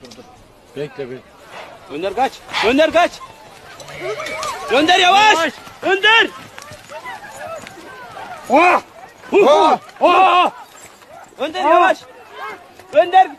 Dur dur. Bekle bir. Önder kaç. Önder kaç. Önder yavaş. Yavaş. Önder. Ah! Oh! Hu, hu. Oh! Ah! Önder yavaş. Önder